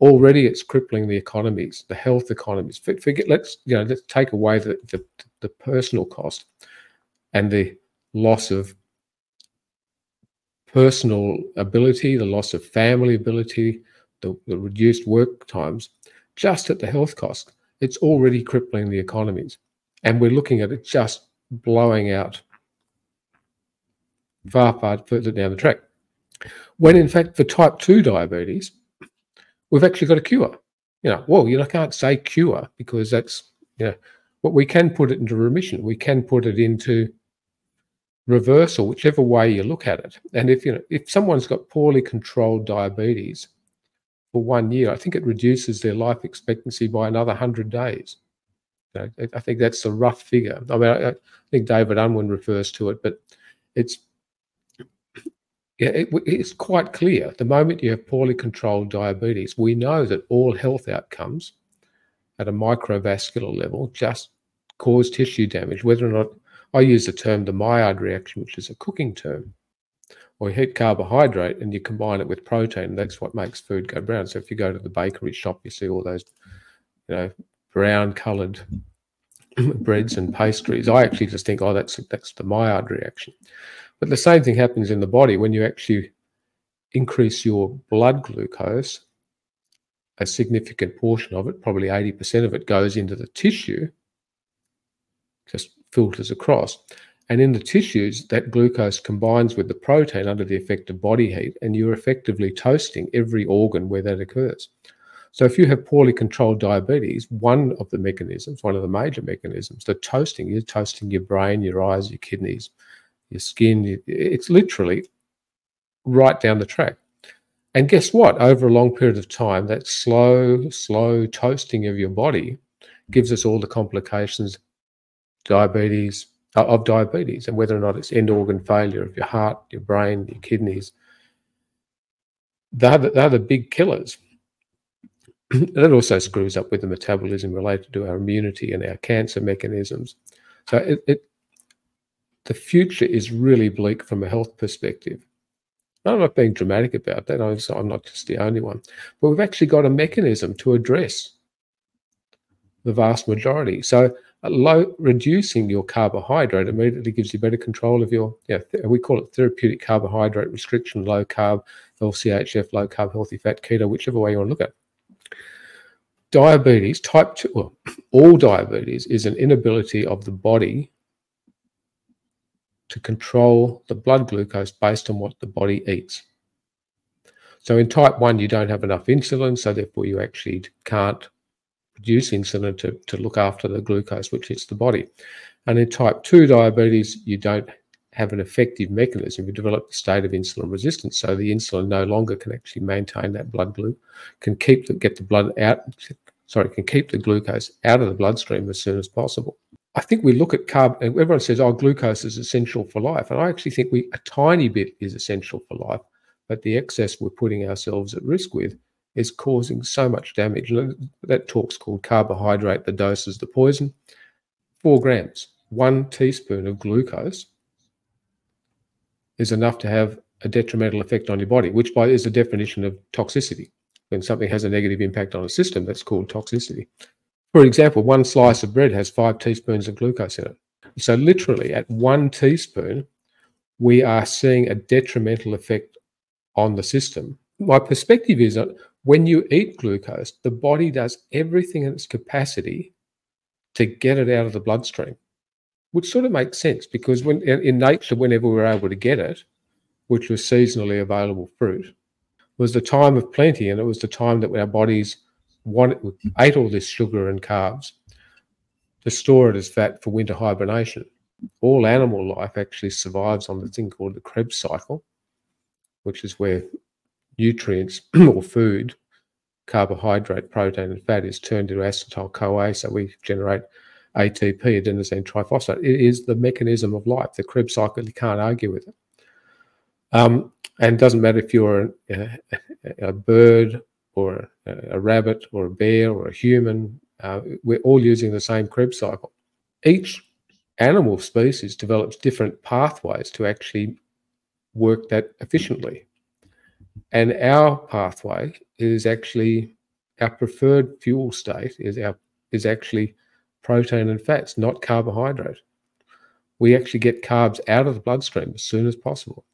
already it's crippling the economies, the health economies. Forget, let's you know, let's take away the, the, the personal cost and the loss of personal ability, the loss of family ability, the, the reduced work times, just at the health cost. It's already crippling the economies. And we're looking at it just blowing out far, far further down the track. When in fact, for type 2 diabetes, we've actually got a cure. You know, well, you know, I can't say cure because that's, you know, but we can put it into remission. We can put it into reversal, whichever way you look at it. And if you know, if someone's got poorly controlled diabetes for one year, I think it reduces their life expectancy by another hundred days. You know, I think that's a rough figure. I mean, I, think David Unwin refers to it, but it's yeah, it, it's quite clear. The moment you have poorly controlled diabetes, we know that all health outcomes at a microvascular level just cause tissue damage, whether or not I use the term the Maillard reaction, which is a cooking term. Or you heat carbohydrate and you combine it with protein. That's what makes food go brown. So if you go to the bakery shop, you see all those, you know, brown coloured breads and pastries. I actually just think, oh, that's that's the Maillard reaction. But the same thing happens in the body when you actually increase your blood glucose. A significant portion of it, probably 80% of it, goes into the tissue, just filters across. And in the tissues, that glucose combines with the protein under the effect of body heat, and you're effectively toasting every organ where that occurs. So if you have poorly controlled diabetes, one of the mechanisms, one of the major mechanisms, the toasting, you're toasting your brain, your eyes, your kidneys, your skin. It's literally right down the track. And guess what? Over a long period of time, that slow, slow toasting of your body gives us all the complications diabetes uh, of diabetes and whether or not it's end organ failure of your heart, your brain, your kidneys. They're the, they're the big killers. that also screws up with the metabolism related to our immunity and our cancer mechanisms. So it, it the future is really bleak from a health perspective. I'm not being dramatic about that. I'm not just the only one. But we've actually got a mechanism to address the vast majority. So uh, low, reducing your carbohydrate immediately gives you better control of your, yeah, we call it therapeutic carbohydrate restriction, low carb, LCHF, low carb, healthy fat, keto, whichever way you want to look at. Diabetes, type 2, well, all diabetes is an inability of the body to control the blood glucose based on what the body eats. So in type 1, you don't have enough insulin, so therefore you actually can't produce insulin to, to look after the glucose which hits the body. And in type 2 diabetes, you don't have an effective mechanism. You develop a state of insulin resistance, so the insulin no longer can actually maintain that blood glue, can keep the, get the blood out, sorry, can keep the glucose out of the bloodstream as soon as possible. I think we look at carb, everyone says, "Oh, glucose is essential for life," and I actually think we a tiny bit is essential for life, but the excess we're putting ourselves at risk with is causing so much damage. That talk's called carbohydrate, the dose is the poison. Four grams, one teaspoon of glucose is enough to have a detrimental effect on your body, which by is the definition of toxicity. When something has a negative impact on a system, that's called toxicity. For example, one slice of bread has five teaspoons of glucose in it. So literally at one teaspoon, we are seeing a detrimental effect on the system. My perspective is that when you eat glucose, the body does everything in its capacity to get it out of the bloodstream, which sort of makes sense because when in nature, whenever we were able to get it, which was seasonally available fruit, was the time of plenty, and it was the time that our bodies wanted, ate all this sugar and carbs to store it as fat for winter hibernation. All animal life actually survives on the thing called the Krebs cycle, which is where nutrients or food, carbohydrate, protein, and fat is turned into acetyl CoA, so we generate ATP, adenosine triphosphate. It is the mechanism of life. The Krebs cycle, you can't argue with it. Um, and it doesn't matter if you're a, a bird or a, rabbit or a bear or a human, uh, we're all using the same Krebs cycle. Each animal species develops different pathways to actually work that efficiently. And our pathway is actually our preferred fuel state is our is actually protein and fats, not carbohydrate. We actually get carbs out of the bloodstream as soon as possible.